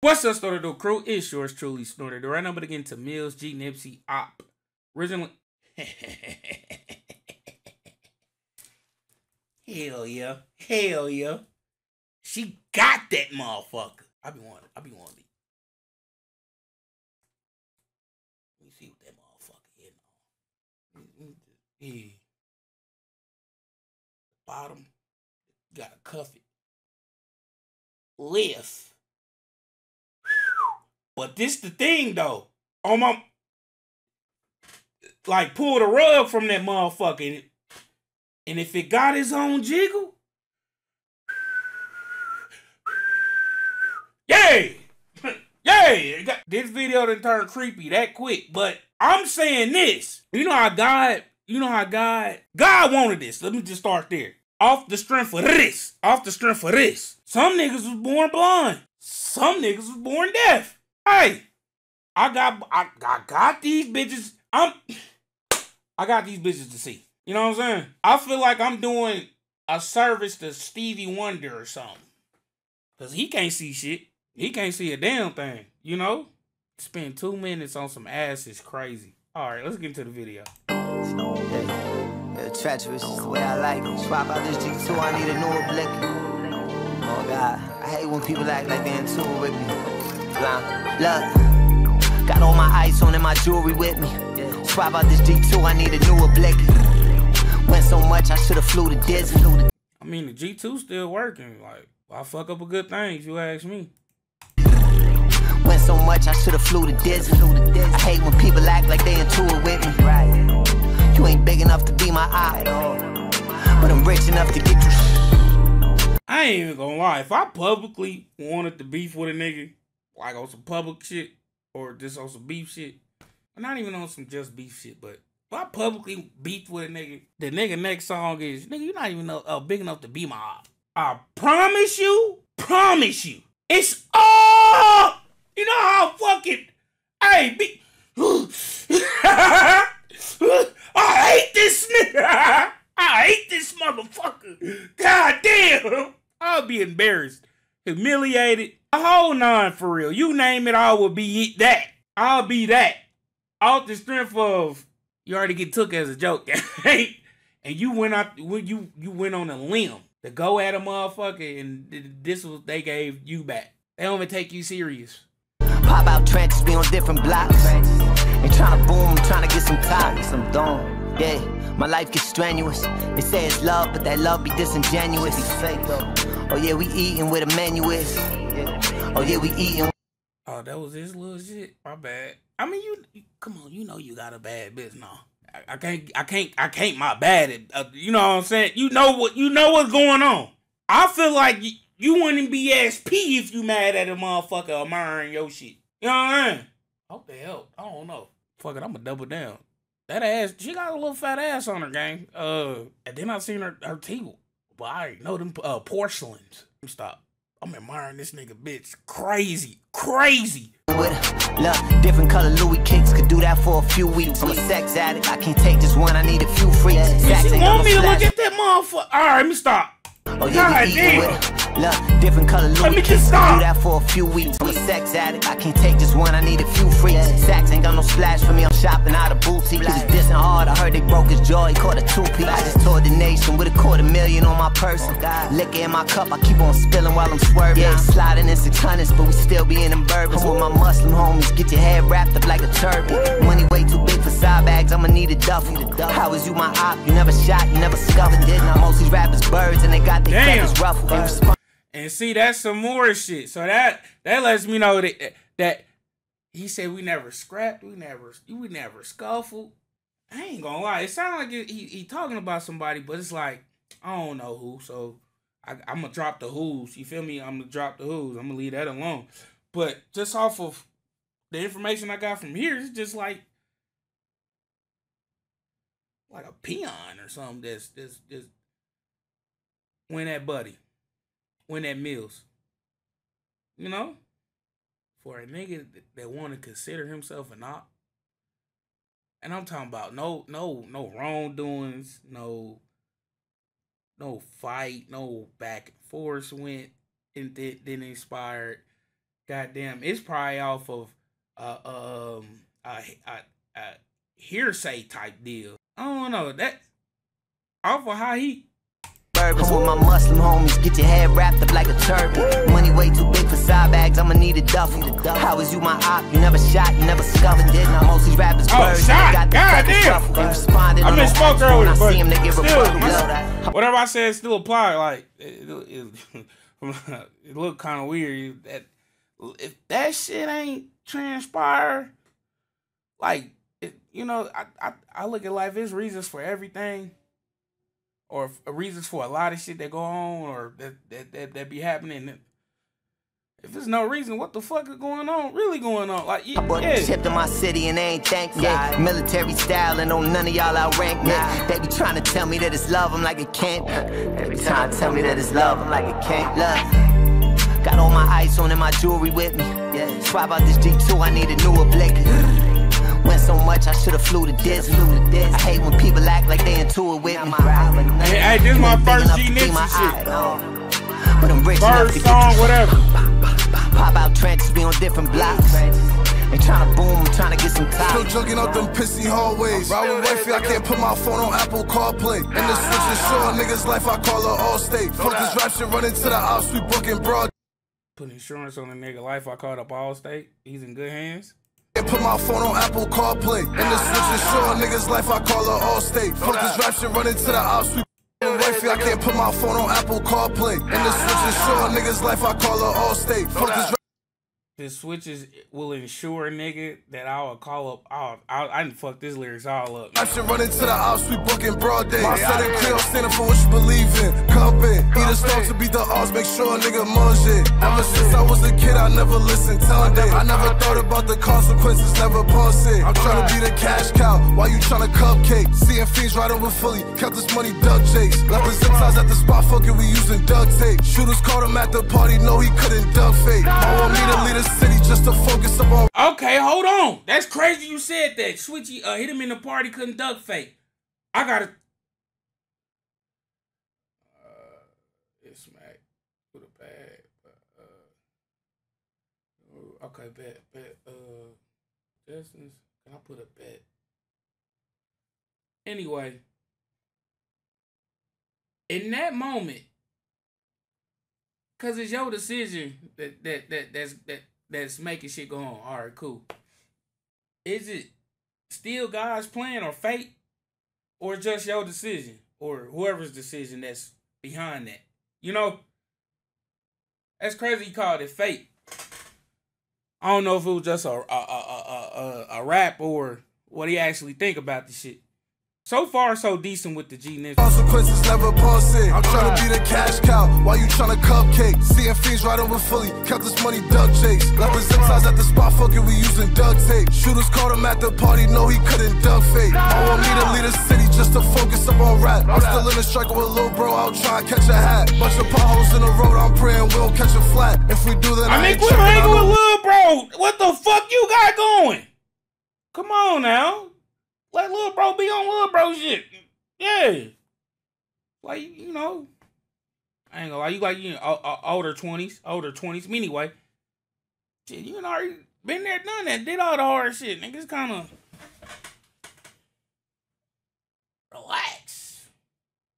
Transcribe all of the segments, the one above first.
What's up, Snordatdude crew? It's yours truly, Snordatdude. Right now, I'm gonna Mills G Nipsey Op. Originally. Hell yeah. Hell yeah. She got that motherfucker. I be wanting, I be wanting. Let me see what that motherfucker is. Yeah. Bottom. Gotta cuff it. Lift. But this the thing though. On my like pull the rug from that motherfucker. And if it got his own jiggle, yay! Yay! Got, This video didn't turn creepy that quick. But I'm saying this. You know how God, you know how God, God wanted this. Let me just start there. Off the strength of this. Off the strength of this. Some niggas was born blind. Some niggas was born deaf. Hey, I got I, I got these bitches. I'm I got these bitches to see. You know what I'm saying? I feel like I'm doing a service to Stevie Wonder or something. Cause he can't see shit. He can't see a damn thing. You know? Spend two minutes on some ass is crazy. Alright, let's get into the video. Yeah, treacherous is the way I like. Swap out this G2, I need a. I hate when people act like they're in tune with me. Look, got all my ice on and my jewelry with me. Swap out this G2, I need a newer blicky. Went so much, I should've flew to Disney. I mean, the G2 still working. Like, I fuck up a good thing if you ask me. Went so much, I should've flew to Disney. I hate when people act like they into it with me. You ain't big enough to be my idol, but I'm rich enough to get you. I ain't even gonna lie. If I publicly wanted to beef with a nigga, like on some public shit or just on some beef shit. Not even on some just beef shit, but if I publicly beef with a nigga, the nigga next song is, nigga, you're not even uh, big enough to be my op. I promise you, promise you, it's all, you know how fucking, hey, be, I hate this nigga. I hate this motherfucker. God damn. I'll be embarrassed, humiliated, a whole nine for real. You name it, I will be that. I'll be that. Off the strength of you already get took as a joke, and you went out when you you went on a limb to go at a motherfucker, and this was they gave you back. They don't even take you serious. Pop out trenches, be on different blocks. Ain't trying to boom, trying to get some top, some dome. Yeah, my life gets strenuous. They say it's love, but that love be disingenuous. Be fake though. Oh yeah, we eating where the menu is. Oh yeah, we eating. Oh, that was his little shit. My bad. I mean, you, you come on. You know you got a bad bitch now. I, I can't. I can't. I can't. My bad. It, uh, you know what I'm saying? You know what? You know what's going on. I feel like you, you wouldn't be SP if you mad at a motherfucker admiring your shit. You know what I'm mean? Hope they help. I don't know. Fuck it. I'm gonna double down. That ass. She got a little fat ass on her, gang. Uh, and then I seen her her teeth. But I know them uh porcelains. Stop. I'm admiring this nigga bitch. Crazy. Crazy. With look, different color Louis kicks could do that for a few weeks. I'm a sex addict. I can't take just one. I need a few freaks. Yeah, she want me to look at that motherfucker. All right, let me stop. Oh yeah, God damn. With look, different color Louis Let me just stop. do that for a few weeks. I'm a sex addict. I can't take just one. I need a few freaks. Sex ain't got no splash for me. I'm shopping out of boutique. Cause it's dissing hard. I heard they broke his jaw. He caught a two-piece. I just toured the nation with a quarter million on my person. Oh, Liquor in my cup. I keep on spilling while I'm swerving. Yeah, sliding in six hundreds, but we still be in them bourbons. with my Muslim homies. Get your head wrapped up like a turban. Money way too big for side bags. I'ma need a duffel. How is you my op? You never shot. You never scuffed. It. Most these rappers birds and they got their feathers ruffled. And see, that's some more shit. So that that lets me know that that he said we never scrapped, we never we never scuffled. I ain't gonna lie, it sounds like he he talking about somebody, but it's like I don't know who. So I, am gonna drop the who's. You feel me? I'm gonna drop the who's. I'm gonna leave that alone. But just off of the information I got from here, it's just like like a peon or something. That's that's just win that buddy win at Mills. You know? For a nigga that want to consider himself an op. And I'm talking about no no no wrongdoings, no no fight, no back and forth went and then, then inspired. goddamn, it's probably off of uh um a, a, a hearsay type deal. I don't know that off of how he Bourbons with my Muslim homies, get your head wrapped up like a turban. Money way too big for side bags, I'ma need a duffel. How is you my op? You never shot, you never scuffed. Did not most these rappers oh, birds. Shot. Got God damn. I misspoke earlier, but him, they give still, whatever I said still apply. Like it, it, it, it looked kind of weird. That if that shit ain't transpire, like you know, I, I I look at life. There's reasons for everything or reasons for a lot of shit that go on or that that that, that be happening. If there's no reason, what the fuck is going on? Really going on? Like, yeah. I yeah. ship to my city and they ain't thank me. Yeah. Military style and on none of y'all outrank me. Nah. They be trying to tell me that it's love, I'm like it can't. Trying to tell me that it's love, I'm like it can't. Love. Got all my ice on and my jewelry with me. Yeah. Swap out this G2, I need a newer blicky. Went so much, I should've flew to Disney. I hate when people act like they into it with me. Hey, hey this is my first G Nipsey shit. But I'm rich first song, whatever. Pop out trenches, be on different blocks. Ain't trying to boom, I'm trying to get some time. Still jugging out them pissy hallways. Ride with wifey, I can't put my phone on Apple CarPlay. And the switch is short, niggas life, I call her Allstate. Fuck this rap shit, run into the ops, we booking broad. Put insurance on a nigga life, I called up Allstate. He's in good hands. Put my phone on Apple CarPlay. And the switch is short, niggas life, I call her Allstate. Fuck this rap shit, run into the ops, we wifey, I can't put my phone on Apple CarPlay. And the switch is short, niggas life, I call her Allstate. Fuck this the switches will ensure, nigga, that I will call up. I'll, I'll, I didn't fuck this lyrics all up. I should run into the house, we booking broad day. My set and Creole standing for what you believe in. Cup in, eat a stone to beat the odds, make sure a nigga mange it. Ever since I was a kid, I never listened, telling day. I never thought about the consequences, never pause it. I'm trying to be the cash cow, while you trying to cupcake. Seeing fiends riding with fully, kept this money duck chase. Left the zip ties at the spot, fucking we using duct tape. Shooters caught him at the party, no he couldn't duck fake. I want me to lead city just to focus on. Okay, hold on. That's crazy you said that. Switchy uh, hit him in the party, couldn't duck fake. I gotta. Uh, it's smack with a bag. Uh, okay, bet, bet. Uh, Justin's. Can I put a bet? Anyway, in that moment, cause it's your decision that that that that's that that's making shit go on. All right, cool. Is it still God's plan or fate, or just your decision or whoever's decision that's behind that? You know, that's crazy. You called it fate. I don't know if it was just a a a a, a, a rap or what he actually think about the shit. So far, so decent with the G Ninja. Consequences never passing. I'm trying to be the cash cow while you trying to cupcake. Seeing fiends right over fully. Kept this money duck chase. Zip ties at the spot, fucking we using duct tape. Shooters caught him at the party, no, he couldn't duck fake. I want me to lead a city just to focus up on rap. I'm still in the striker with little bro, I'll try and catch a hat. Bunch of potholes in the road, I'm praying we'll catch a flat. If we do, then I, I mean, quit hanging with little bro. What the fuck you got going? Come on now. Let little bro be on little bro shit. Yeah. Like, you know. I ain't gonna lie, you like you uh, older twenties, older twenties. Anyway, shit, you already been there, done that, did all the hard shit. Niggas kind of relax,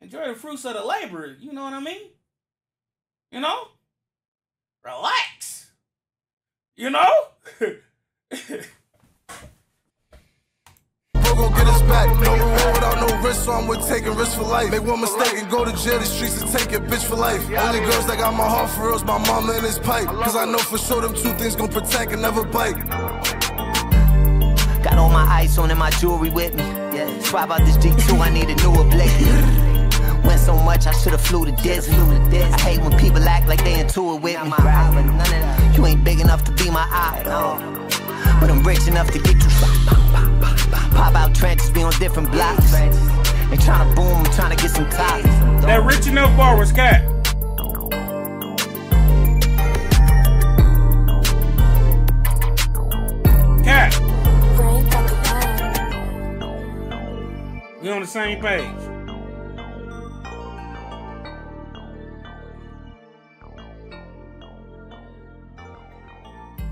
enjoy the fruits of the labor. You know what I mean? You know, relax. You know. without risk, so I'm with taking risks for life. Make one mistake and go to jail, the streets and take it, bitch for life. Only girls that got my heart for real is my mama and his pipe. Cause I know for sure them two things gon' protect and never bite. Got all my ice on and my jewelry with me. Yeah. Swap out this G2, I need a newer blicky. Went so much, I should've flew to Disney. I hate when people act like they into it with me. You ain't big enough to be my eye, but I'm rich enough to get you shot. Pop out trenches, be on different blocks. Trying to boom, I'm trying to get some top. That rich enough bar was cat. Cat. We on the same page.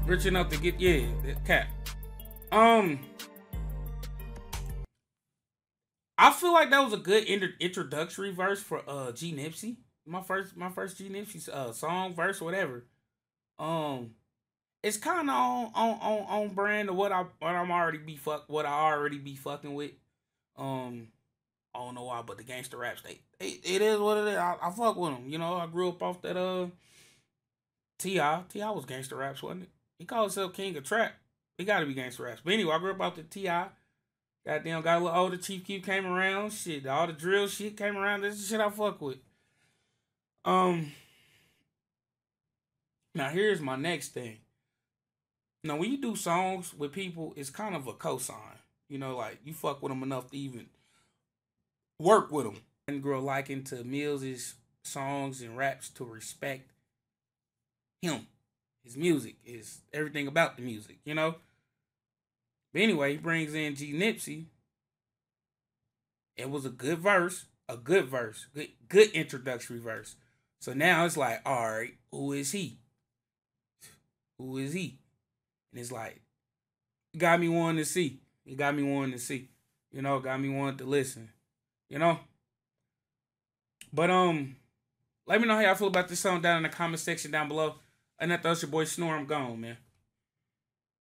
Rich enough to get yeah, cap. Um, I feel like that was a good inter- introductory verse for uh G Nipsey. My first my first G Nipsey uh song verse whatever. Um, it's kind of on, on on on brand of what I what I'm already be fuck what I already be fucking with. Um, I don't know why, but the gangster rap state it, it is what it is. I, I fuck with them. You know, I grew up off that uh T.I. T.I. was gangster raps, wasn't it? He called himself King of Trap. He got to be gangster raps. But anyway, I grew up off the T.I. Goddamn, got a little older. Chief Keef came around. Shit, all the drill shit came around. This is shit I fuck with. Um. Now here's my next thing. Now when you do songs with people, it's kind of a cosign. You know, like you fuck with them enough to even work with them and grow liking to Mills's songs and raps to respect him, his music, is everything about the music, you know. But anyway, he brings in G Nipsey. It was a good verse, a good verse, good good introductory verse. So now it's like, all right, who is he? Who is he? And it's like, got me wanting to see. It got me wanting to see. You know, got me wanting to listen. You know? But um, let me know how y'all feel about this song down in the comment section down below. And that's your boy Snor. I'm gone, man.